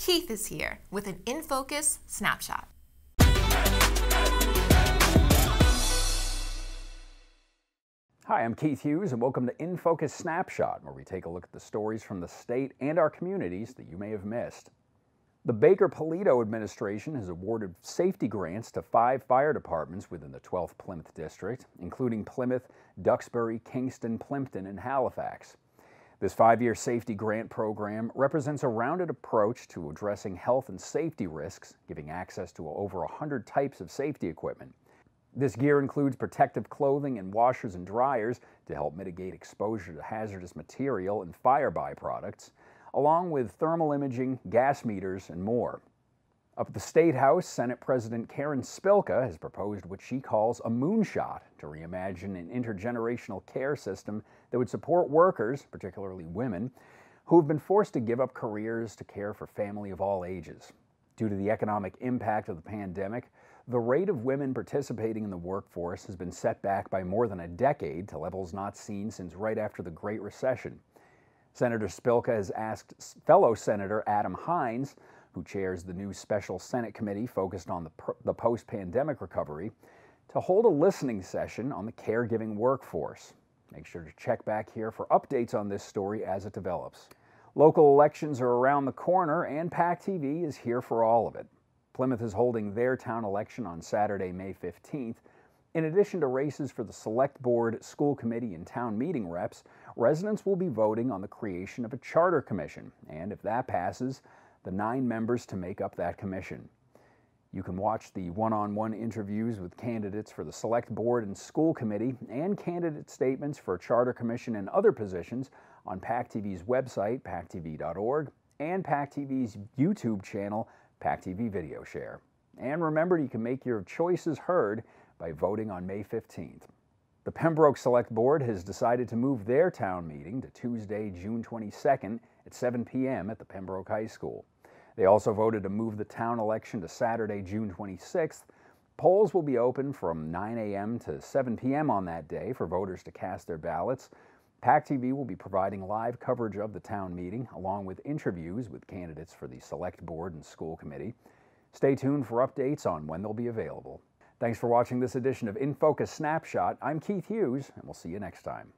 Keith is here with an In Focus snapshot. Hi, I'm Keith Hughes, and welcome to In Focus Snapshot, where we take a look at the stories from the state and our communities that you may have missed. The Baker Polito administration has awarded safety grants to five fire departments within the 12th Plymouth District, including Plymouth, Duxbury, Kingston, Plympton, and Halifax. This five year safety grant program represents a rounded approach to addressing health and safety risks, giving access to over 100 types of safety equipment. This gear includes protective clothing and washers and dryers to help mitigate exposure to hazardous material and fire byproducts, along with thermal imaging, gas meters, and more. Up at the State House, Senate President Karen Spilka has proposed what she calls a moonshot to reimagine an intergenerational care system that would support workers, particularly women, who have been forced to give up careers to care for family of all ages. Due to the economic impact of the pandemic, the rate of women participating in the workforce has been set back by more than a decade to levels not seen since right after the Great Recession. Senator Spilka has asked fellow Senator Adam Hinds, who chairs the new special Senate committee focused on the, the post pandemic recovery, to hold a listening session on the caregiving workforce. Make sure to check back here for updates on this story as it develops. Local elections are around the corner, and PAC TV is here for all of it. Plymouth is holding their town election on Saturday, May 15th. In addition to races for the Select Board, School Committee, and Town Meeting reps, residents will be voting on the creation of a charter commission, and if that passes, the nine members to make up that commission. You can watch the one on one interviews with candidates for the Select Board and School Committee and candidate statements for Charter Commission and other positions on PAC TV's website, pactv.org, and PAC TV's YouTube channel, PAC TV Video Share. And remember, you can make your choices heard by voting on May 15th. The Pembroke Select Board has decided to move their town meeting to Tuesday, June 22nd at 7 p.m. at the Pembroke High School. They also voted to move the town election to Saturday, June 26th. Polls will be open from 9 a.m. to 7 p.m. on that day for voters to cast their ballots. PAC TV will be providing live coverage of the town meeting, along with interviews with candidates for the Select Board and School Committee. Stay tuned for updates on when they'll be available. Thanks for watching this edition of In Focus Snapshot. I'm Keith Hughes, and we'll see you next time.